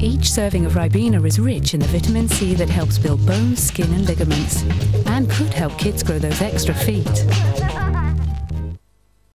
Each serving of Ribena is rich in the vitamin C that helps build bones, skin, and ligaments, and could help kids grow those extra feet.